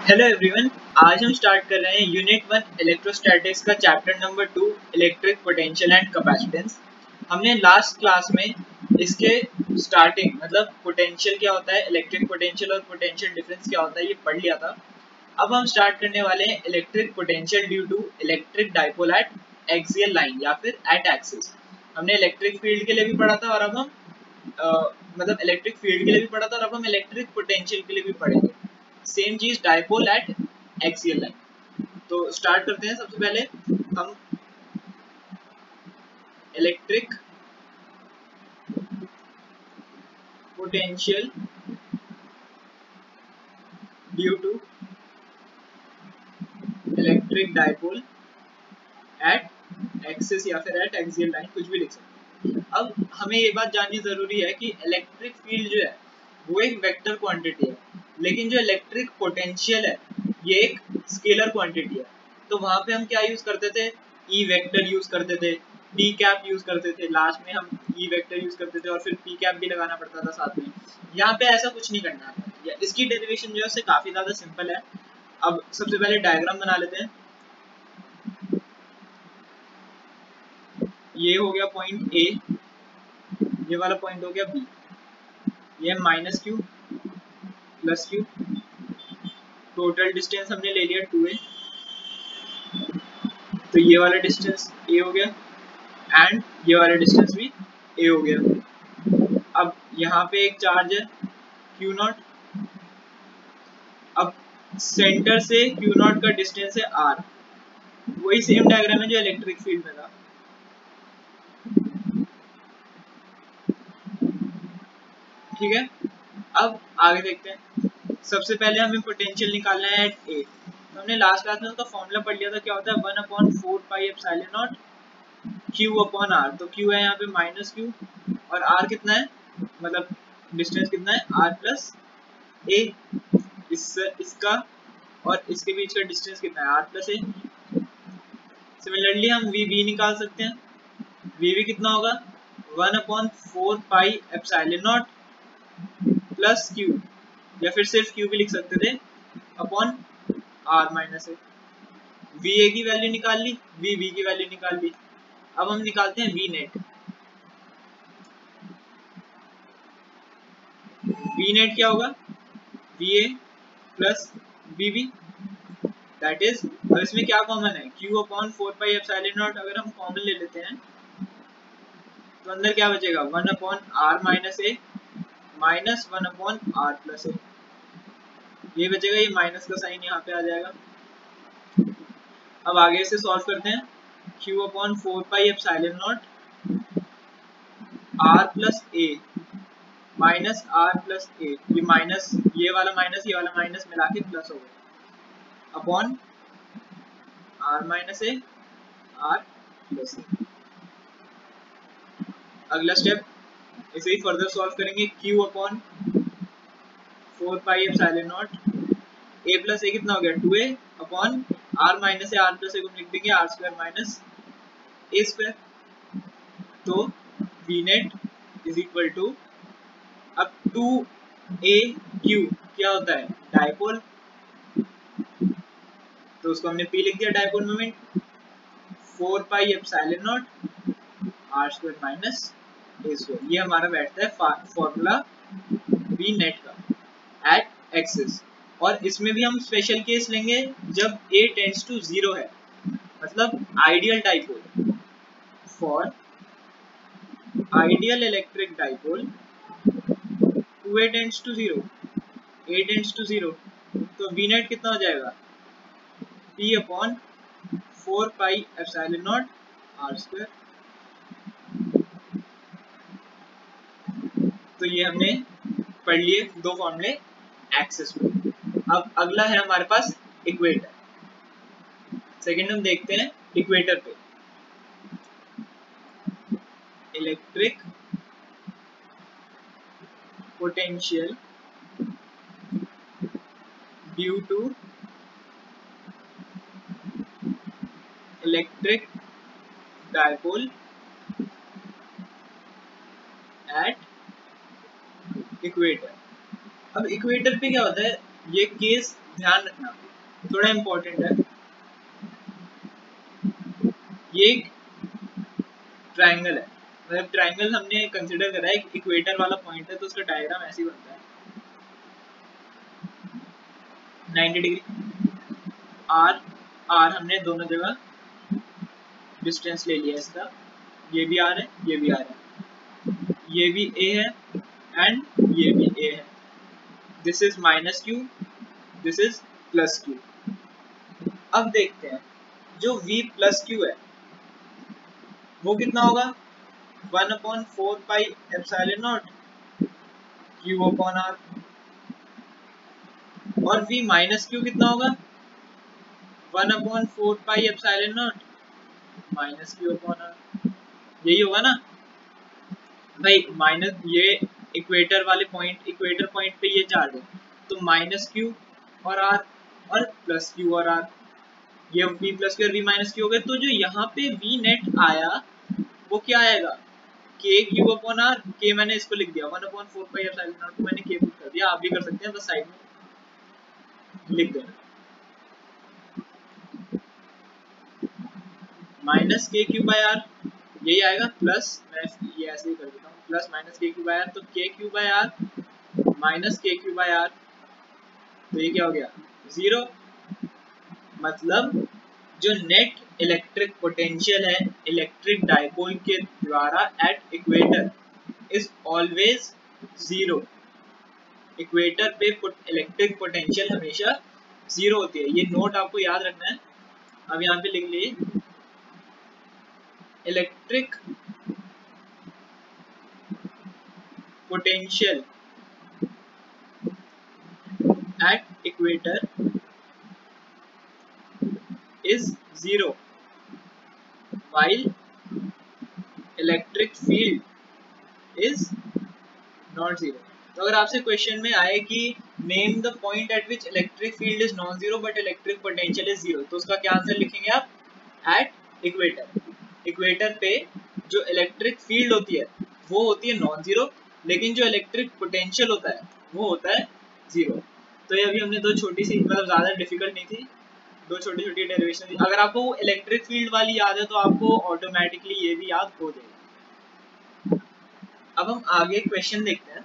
Hello everyone आज हम start कर रहे हैं यूनिट वन इलेक्ट्रोस्टैटिक्स का chapter number two electric potential and capacitance हमने लास्ट क्लास में इसके स्टार्टिंग मतलब पोटेंशियल क्या होता है इलेक्ट्रिक पोटेंशियल और पोटेंशियल डिफरेंस क्या होता है ये पढ़ लिया था। अब हम स्टार्ट करने वाले हैं electric potential due to electric dipole at axial line या फिर एट एक्सिस हमने इलेक्ट्रिक फ़ील्ड के लिए भी पढ़ा था और अब हम आ, मतलब इलेक्ट्रिक फ़ील्ड के लिए भी पढ़ा था और अब हम इलेक्ट्रिक पोटेंशियल के लिए भी पढ़ेंगे। सेम चीज़ डायपोल एट एक्सियल लाइन तो स्टार्ट करते हैं सबसे पहले। हम electric potential due to electric dipole at axis या फिर एट एक्सियल लाइन कुछ भी लिख सकते अब हमें ये बात जाननी ज़रूरी है कि इलेक्ट्रिक फ़ील्ड जो है, वो एक वेक्टर क्वांटिटी है। लेकिन जो इलेक्ट्रिक पोटेंशियल है, ये एक स्केलर क्वांटिटी है। तो वहाँ पे हम क्या यूज़ करते थे? ई वेक्टर यूज़ करते थे। पी कैप यूज़ करते थे। लास्ट में हम ई वेक्टर यूज़ करते थे और फिर पी कैप भी लगाना पड़ता था साथ में। यहाँ पे ऐसा कुछ नहीं करना है। इसकी डेरिवेशन जो है काफ़ी ज़्यादा सिंपल है। अब सबसे पहले डायग्राम बना लेते हैं। ये हो गया पॉइंट ए ये वाला पॉइंट हो गया बी ये minus Q plus Q total distance हमने ले लिया टू ए तो ये वाला डिस्टेंस ए हो गया। एंड ये वाला डिस्टेंस भी ए हो गया। अब यहाँ पे एक चार्ज है क्यू नॉट अब सेंटर से क्यू नॉट का डिस्टेंस है आर वही सेम डायग्राम है जो इलेक्ट्रिक फ़ील्ड में था। ठीक है? अब आगे देखते हैं। सबसे पहले हमें पोटेंशियल निकालना है एट ए तो हमने लास्ट क्लास में उसका फॉर्मूला पढ़ लिया था, क्या होता है? One upon four pi epsilon naught Q upon R तो क्यू है यहाँ पे माइनस क्यू और आर कितना है? मतलब डिस्टेंस कितना है? आर प्लस ए इस, इसका और इसके बीच का डिस्टेंस कितना है? आर प्लस ए सिमिलरली हम वी बी निकाल सकते हैं। वी बी कितना होगा? One upon four pi epsilon naught plus Q या फिर सिर्फ़ क्यू भी लिख सकते थे। Upon R minus A V A की वैल्यू निकाल ली वी बी की वैल्यू निकाल ली। अब हम निकालते हैं वी नेट वी नेट क्या होगा? V A plus V B that is अब इसमें क्या कॉमन है? Q upon four pi F naught अगर हम कॉमन ले लेते हैं तो अंदर क्या बचेगा? One upon R minus A minus one upon R plus A ये बचेगा, ये माइनस का साइन यहाँ पे आ जाएगा। अब आगे से सॉल्व करते हैं। Q upon four pi epsilon naught R plus A minus R plus A ये माइनस ये वाला माइनस ये वाला माइनस मिला के प्लस हो गया। Upon R minus A R plus A अगला स्टेप इसे ही फर्दर सॉल्व करेंगे। Q upon four pi F naught A plus A कितना हो गया? Two A upon R minus A R plus A को लिख देंगे R square minus A square तो V net is equal to अब टू ए Q क्या होता है? डायपोल तो उसको हमने पी लिख दिया dipole moment four pi F naught R square minus ये हमारा बैठता है फॉर्मूला वी नेट का. एट एक्सिस और इसमें भी हम स्पेशल केस लेंगे जब ए टेंस टू ज़ीरो है। मतलब ideal dipole for ideal electric dipole two A tends to zero A tends to zero तो वी नेट कितना हो जाएगा? P upon four pi epsilon naught R square तो ये हमने पढ़ लिए, दो फॉर्मूले एक्सेस में। अब अगला है हमारे पास इक्वेटर सेकेंड हम देखते हैं इक्वेटर पे। Electric potential due to electric dipole at equator अब इक्वेटर पे क्या होता है? ये केस ध्यान रखना। थोड़ा इंपॉर्टेंट है। ये एक ट्राइंगल है। मतलब ट्राइंगल हमने कंसिडर करा है इक्वेटर वाला पॉइंट है तो उसका डायग्राम ऐसे बनता है। 90 डिग्री आर आर हमने दोनों जगह डिस्टेंस ले लिया इसका। ये भी आर है, ये भी आर है। ये भी ए है एंड ये भी ए है। This is minus Q this is plus Q अब देखते हैं, जो v प्लस क्यू है, वो कितना होगा? One upon four pi epsilon naught Q upon R और v माइनस क्यू कितना होगा? One upon four pi epsilon naught minus Q upon R यही होगा ना? भाई माइनस ये इक्वेटर वाले पॉइंट इक्वेटर पॉइंट पे ये चार्ज है। तो माइनस क्यू और आर और प्लस क्यू और आर ये v प्लस क्यू और v माइनस क्यू हो गए। तो जो यहाँ पे v नेट आया, वो क्या आएगा? के क्यू अपॉन आर के मैंने इसको लिख दिया। One upon four pi epsilon naught को मैंने के पुट कर दिया। आप भी कर सकते हैं, बस साइड में लिख देना। Minus K Q by are यही आएगा। प्लस ये ऐसे ही कर देता हूँ। Plus minus K Q by R तो K Q by R minus K Q by R तो ये क्या हो गया? ज़ीरो मतलब जो नेट इलेक्ट्रिक पोटेंशियल है इलेक्ट्रिक डायपोल के द्वारा at equator is always zero equator पे इलेक्ट्रिक पोटेंशियल हमेशा ज़ीरो होती है। ये नोट आपको याद रखना है। अब यहाँ पे लिख लीजिए। Electric potential at equator is zero, while electric field is not zero. तो अगर आपसे क्वेश्चन में आए कि name the point at which electric field is non zero but electric potential is zero तो उसका क्या आंसर लिखेंगे आप? एट इक्वेटर इक्वेटर पे जो इलेक्ट्रिक फ़ील्ड होती है, वो होती है नॉन ज़ीरो लेकिन जो इलेक्ट्रिक पोटेंशियल होता है, वो होता है ज़ीरो तो ये अभी हमने दो छोटी सी मतलब ज़्यादा डिफ़िकल्ट नहीं थी, दो छोटी छोटी डेरिवेशन थी। अगर आपको इलेक्ट्रिक फ़ील्ड वाली याद है तो आपको ऑटोमेटिकली ये भी याद हो जाएगी। अब हम आगे क्वेश्चन देखते हैं।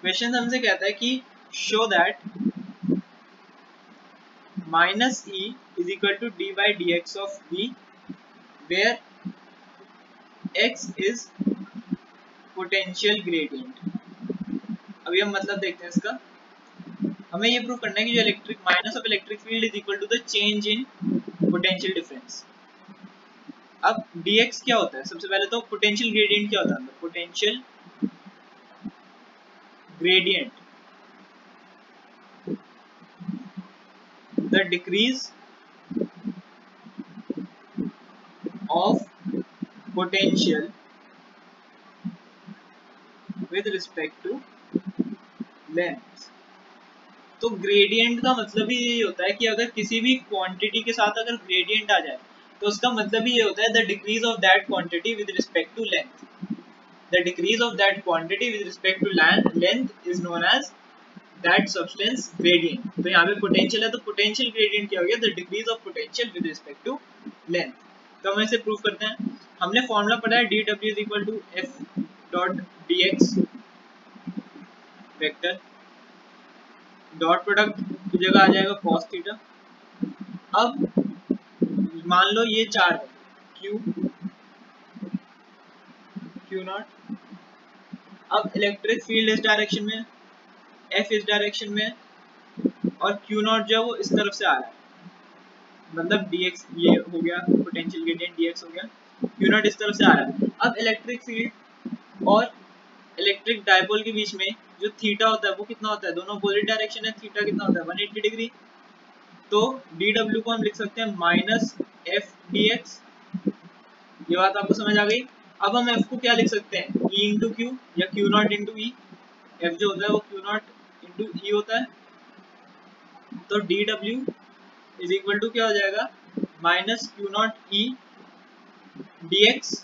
क्वेश्चन हमसे कहता है कि show that minus E is equal to D by D X of B where X is potential gradient अभी हम मतलब देखते हैं इसका। हमें ये प्रूव करना है कि जो electric minus of electric field is equal to the change in potential difference अब dx क्या होता है? सबसे पहले तो पोटेंशियल ग्रेडियंट क्या होता है? Potential gradient the decrease of potential with respect to length. तो ग्रेडियंट का मतलब ही यही होता है कि अगर किसी भी क्वांटिटी के साथ अगर ग्रेडियंट आ जाए तो उसका मतलब ही ये होता है the decrease of that quantity with respect to length the decrease of that quantity with respect to length is known as that substance gradient तो यहाँ पे पोटेंशियल है तो पोटेंशियल ग्रेडियंट क्या हो गया? The decrease of potential with respect to length तो हम इसे प्रूव करते हैं। हमने फॉर्मूला पढ़ा है D W is equal to F dot X vector dot product की जगह आ जाएगा कॉस थीटा अब मान लो ये चार है। क्यू क्यू नॉट अब इलेक्ट्रिक फ़ील्ड इस डायरेक्शन में एफ़ इस डायरेक्शन में और क्यू नॉट जो है वो इस तरफ़ से आ रहा है। मतलब dx ये हो गया पोटेंशियल ग्रेडियंट dx हो गया क्यू नॉट इस तरफ़ से आ रहा है। अब इलेक्ट्रिक फ़ील्ड और इलेक्ट्रिक डायपोल के बीच में जो थीटा होता है, वो कितना होता है? दोनों अपोजिट डायरेक्शन है थीटा कितना होता है? 180 डिग्री तो डी डब्ल्यू को हम लिख सकते हैं माइनस एफ़ डी एक्स ये बात आपको समझ आ गई? अब हम एफ़ को क्या लिख सकते हैं? ई इंटू क्यू या Q not into E F जो होता है, वो क्यू नॉट इंटू ई होता है. तो D W is equal to क्या हो जाएगा? Minus Q not E D X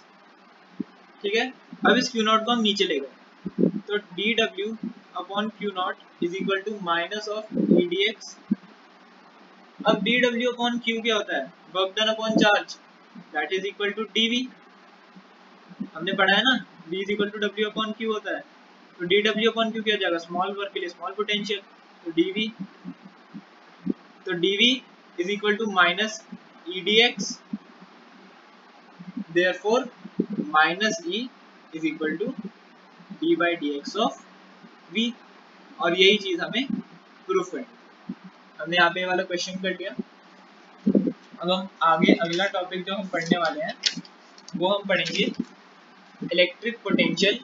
ठीक है? अब इस क्यू नॉट को हम नीचे ले गए। तो D W upon Q not is equal to minus of अब डी डब्ल्यू अपॉन क्यू होता है? Work done upon charge that is equal to D हमने पढ़ा है ना? D is equal to W upon Q होता है। तो डी डब्ल्यू अपॉन क्यू जाएगा? स्मॉल वर्क के लिए स्मॉल पोटेंशियल तो dv तो dv to minus E D X therefore, minus e is equal to d by dx of v और यही चीज़ हमें प्रूफ है। हमने यहाँ पे वाला क्वेश्चन कर लिया अब हम आगे अगला टॉपिक जो हम पढ़ने वाले हैं, वो हम पढ़ेंगे electric potential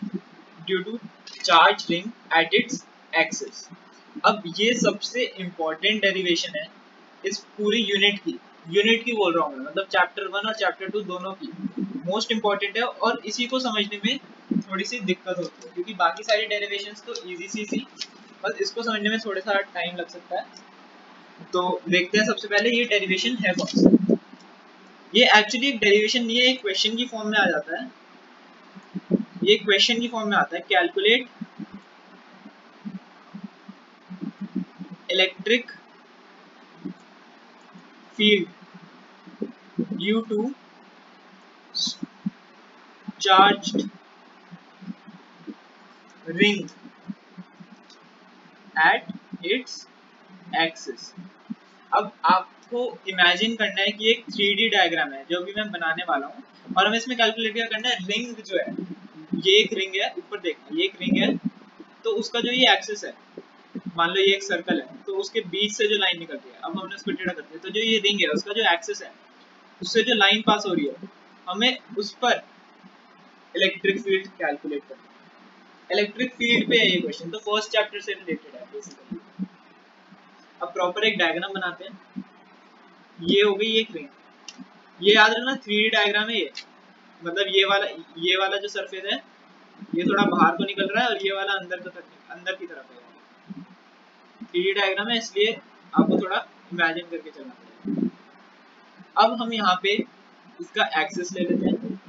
due to charge ring at its axis अब ये सबसे इम्पोर्टेंट डेरिवेशन है इस पूरी यूनिट की। यूनिट की बोल रहा हूँ मतलब चैप्टर वन और चैप्टर टू दोनों की। मोस्ट इम्पोर्टेंट है और इसी को समझने में थोड़ी सी दिक्कत होती है, क्योंकि बाकी सारी डेरिवेशंस तो इजी सी सी बस इसको समझने में थोड़ा सा टाइम लग सकता है। तो देखते हैं सबसे पहले ये डेरिवेशन है कौन ये एक्चुअली एक डेरिवेशन नहीं है, एक क्वेश्चन की फॉर्म में आ जाता है। ये क्वेश्चन की फॉर्म में आता है calculate electric field due to charged ring at its axis. अब आपको इमेजिन करना है कि एक थ्री डायग्राम है, जो भी मैं बनाने वाला हूँ। और हमें इसमें कैलकुलेट क्या करना है? रिंग जो है, ये एक रिंग है, ऊपर देखना, ये एक रिंग है। तो उसका जो ये एक्सिस है, मान लो ये एक सर्कल है तो उसके बीच से जो लाइन निकलती है, अब हमने उसको टेढ़ा करते हैं। तो जो ये रिंग है, उसका जो एक्सिस है, उससे जो लाइन पास हो रही है, हमें उस पर इलेक्ट्रिक फ़ील्ड कैलकुलेट करना इलेक्ट्रिक फ़ील्ड पे है ये क्वेश्चन तो फ़र्स्ट चैप्टर से रिलेटेड है। अब प्रॉपर एक डायग्राम बनाते हैं। ये हो गई एक रिंग ये याद रखना थ्री डायग्राम है ये। मतलब ये वाला ये वाला जो सरफेस है, ये थोड़ा बाहर को निकल रहा है और ये वाला अंदर की तरफ़ अंदर की तरफ़ है। थ्री डायग्राम है, इसलिए आपको थोड़ा इमेजिन करके चलना पड़ेगा। अब हम यहाँ पे इसका एक्सेस ले लेते हैं।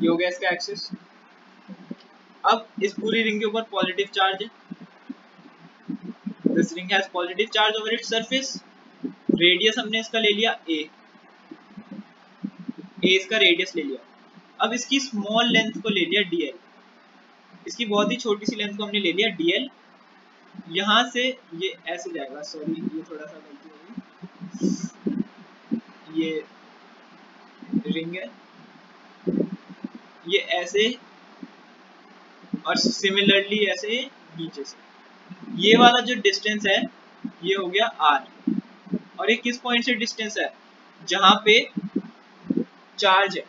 ये हो गया इसका एक्सिस अब इस पूरी रिंग के ऊपर पॉजिटिव चार्ज है। This ring has positive charge over its surface radius हमने इसका ले लिया ए ए इसका रेडियस ले लिया। अब इसकी स्मॉल लेंथ को ले लिया डीएल इसकी बहुत ही छोटी सी लेंथ को हमने ले लिया डीएल यहाँ से ये ऐसे जाएगा। सॉरी ये थोड़ा सा गलती होगी ये रिंग है। ये ऐसे और सिमिलरली ऐसे नीचे से। ये वाला जो डिस्टेंस है, ये हो गया आर और ये किस पॉइंट से डिस्टेंस है? जहाँ पे चार्ज है।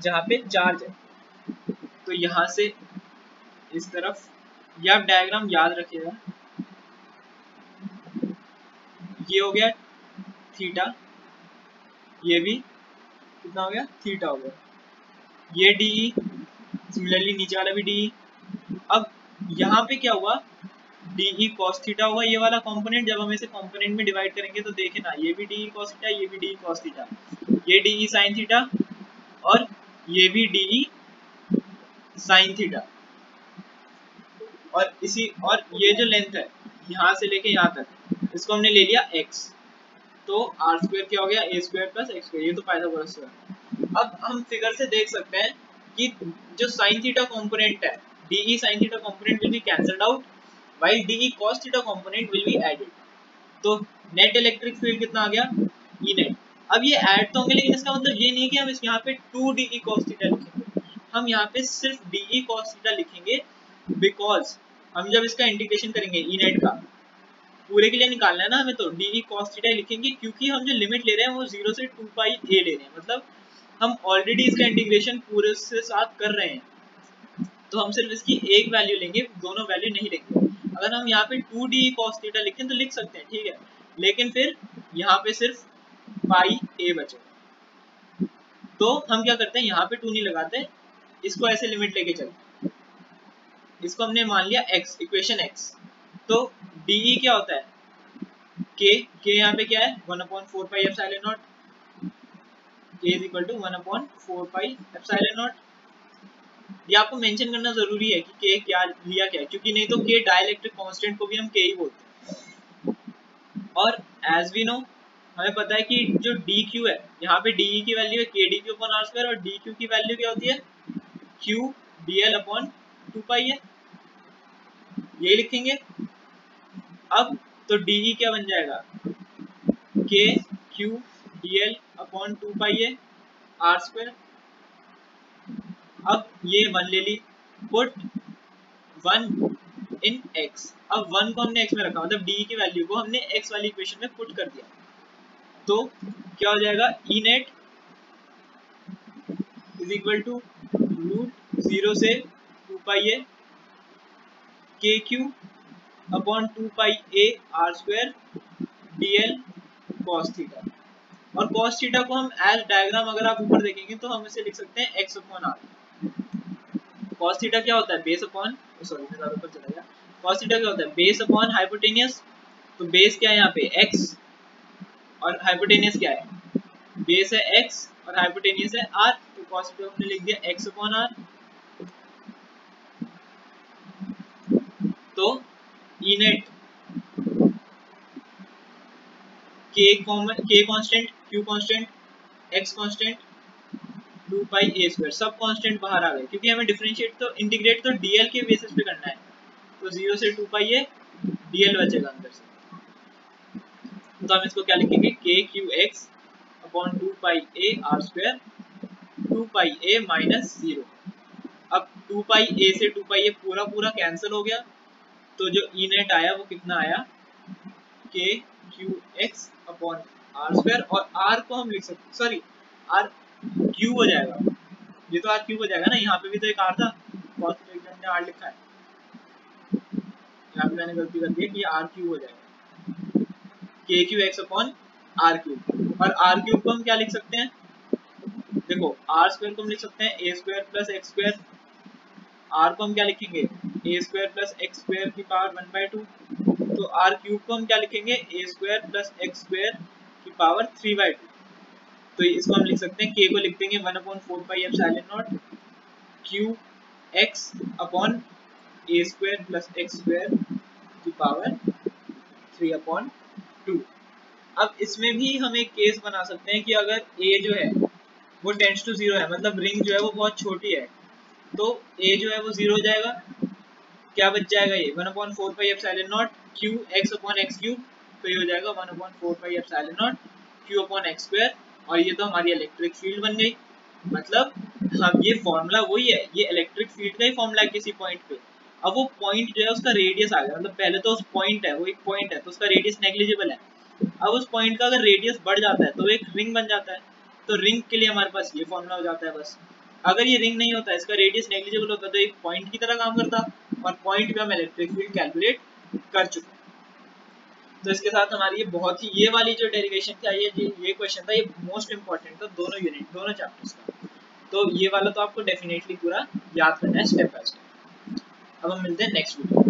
जहाँ पे चार्ज है। तो यहाँ से इस तरफ़, ये डायग्राम याद रखिएगा। ये हो गया थीटा ये भी कितना हो गया? थीटा हो गया। ये डी सिमिलरली नीचे वाला भी डी अब यहाँ पे क्या हुआ? डी कॉस थीटा हुआ। ये वाला कंपोनेंट जब हम इसे कंपोनेंट में डिवाइड करेंगे तो देखे ना, ये भी डी कॉस थीटा ये भी डी कॉस थीटा ये डी साइन थीटा और ये भी डी साइन थीटा और इसी और ये जो लेंथ है, यहाँ से लेके यहाँ तक, इसको हमने ले लिया x तो आर स्क्वायर क्या हो गया? A square plus X square ये तो पाइथागोरस है अब हम फिगर से देख सकते हैं कि जो साइन थीटा कंपोनेंट है D E sine theta component will be cancelled out while D E cos theta component will be added तो नेट इलेक्ट्रिक फ़ील्ड कितना आ गया? ई नेट अब ये ऐड तो होंगे, लेकिन इसका मतलब ये नहीं कि हम इस यहाँ पे 2 डीई cos थीटा लिखेंगे. हम यहाँ पे सिर्फ़ डीई cos थीटा लिखेंगे बिकॉज़ हम जब इसका इंटीग्रेशन करेंगे ई नेट का, पूरे के लिए निकालना है ना हमें तो डी cos थीटा लिखेंगे, क्योंकि हम जो लिमिट ले रहे हैं वो ज़ीरो से टू पाई ए ले रहे हैं मतलब हम ऑलरेडी इसका इंटीग्रेशन पूरे से साथ कर रहे हैं तो हम सिर्फ़ इसकी एक वैल्यू लेंगे, दोनों वैल्यू नहीं लेंगे। अगर हम यहाँ पे टू डी कॉस थीटा लिखें तो लिख सकते हैं, ठीक है? लेकिन फिर यहाँ पे सिर्फ़ पाई ए बचे। तो हम क्या करते हैं, यहाँ पे टू नहीं लगाते इसको ऐसे लिमिट लेके चलते इसको हमने मान लिया x इक्वेशन x तो डी क्या होता है? k k यहाँ पे क्या है? One upon four pi F not k is equal to 1 upon 4 pi epsilon naught. ये आपको मेंशन करना ज़रूरी है कि के क्या लिया क्या है, क्योंकि नहीं तो के डाइलेक्ट्रिक कांस्टेंट को भी हम के ही बोलते हैं। और एज वी नो हमें पता है कि जो क्यू है, यहाँ पे डीई की वैल्यू है क्यू अपॉन आर स्क्वायर और क्यू की वैल्यू क्या होती है? D L upon two pi है। ये लिखेंगे। अब तो डी क्या बन जाएगा? K Q D L upon two pi है आर स्क्वायर अब ये वन ले ली पुट वन इन एक्स अब वन को हमने एक्स में रखा मतलब डी की वैल्यू को हमने एक्स वाली इक्वेशन में पुट कर दिया। तो क्या हो जाएगा? E net is equal to root zero से two pi A K Q upon two pi A R square D L cos theta और कॉस थीटा को हम एज डायग्राम अगर आप ऊपर देखेंगे तो हम इसे लिख सकते हैं X upon R cos theta क्या होता है? बेस अपॉन सॉरी मैं ज़्यादा ऊपर चला गया। Cos थीटा क्या होता है? बेस अपॉन हाइपोटेनियस तो बेस क्या है यहाँ पे? x. और हाइपोटेनियस क्या है? बेस है x और हाइपोटेनियस है r तो cos थीटा हमने लिख दिया x अपॉन r. तो e k common k constant q constant x constant two pi सब कांस्टेंट बाहर आ गए। क्योंकि हमें डिफरेंशिएट तो इंटीग्रेट तो डीएल के बेसिस पे करना है। तो ज़ीरो से टू पाई ए डीएल बचेगा अंदर से। तो हम इसको क्या लिखेंगे? K Q X upon two pi A R square two pi A minus zero अब टू पाई ए से टू पाई ए पूरा पूरा कैंसिल हो गया। तो जो ई e नेट आया वो कितना आया? K Q X upon R square और आर को हम लिख सकते सॉरी आर क्यूब हो जाएगा। ये तो आर क्यूब हो जाएगा ना, यहाँ पे भी तो एक आर था। कॉस एग्ज़ाम में आर लिखा है। यहाँ पे मैंने गलती कर दी कि आर क्यूब हो जाएगा। K Q X upon R cube और आर क्यूब को हम क्या लिख सकते हैं? देखो आर स्क्वायर को हम लिख सकते हैं A square plus X square R को हम क्या लिखेंगे? A square plus X square की पावर वन बाई टू तो आर क्यूब को हम क्या लिखेंगे? A square plus X square की पावर थ्री बाई टू तो इसको हम लिख सकते हैं, k को लिख देंगे one upon four pi epsilon not Q X upon A square plus X square की पावर थ्री अपॉन टू अब इसमें भी हम एक केस बना सकते हैं कि अगर a जो है, वो टेंस टू ज़ीरो है मतलब रिंग जो है वो बहुत छोटी है तो ए जो है वो ज़ीरो हो जाएगा। क्या बच जाएगा ये? One upon four pi epsilon not Q X upon X cube तो ये हो जाएगा one upon four pi epsilon not Q upon X square और ये तो हमारी इलेक्ट्रिक फ़ील्ड बन गई। मतलब हम ये फॉर्मूला वही है, ये इलेक्ट्रिक फ़ील्ड का ही फॉर्मूला है किसी पॉइंट पे। अब वो पॉइंट जो है, उसका रेडियस आ गया। मतलब पहले तो उस पॉइंट है, वो एक पॉइंट है तो उसका रेडियस नेग्लिजिबल है। अब उस पॉइंट का अगर रेडियस बढ़ जाता है तो एक रिंग बन जाता है। तो रिंग के लिए हमारे पास ये फॉर्मूला हो जाता है बस। अगर ये रिंग नहीं होता, इसका रेडियस नेग्लिजिबल होता तो एक पॉइंट की तरह काम करता। और पॉइंट पे हम इलेक्ट्रिक फ़ील्ड कैलकुलेट कर चुके तो इसके साथ हमारी ये बहुत ही, ये वाली जो डेरिवेशन था ये ये क्वेश्चन था, ये मोस्ट इम्पोर्टेंट था, दोनों यूनिट दोनों चैप्टर्स का। तो ये वाला तो आपको डेफिनेटली पूरा याद करना है स्टेप बाय स्टेप अब हम मिलते हैं नेक्स्ट वीडियो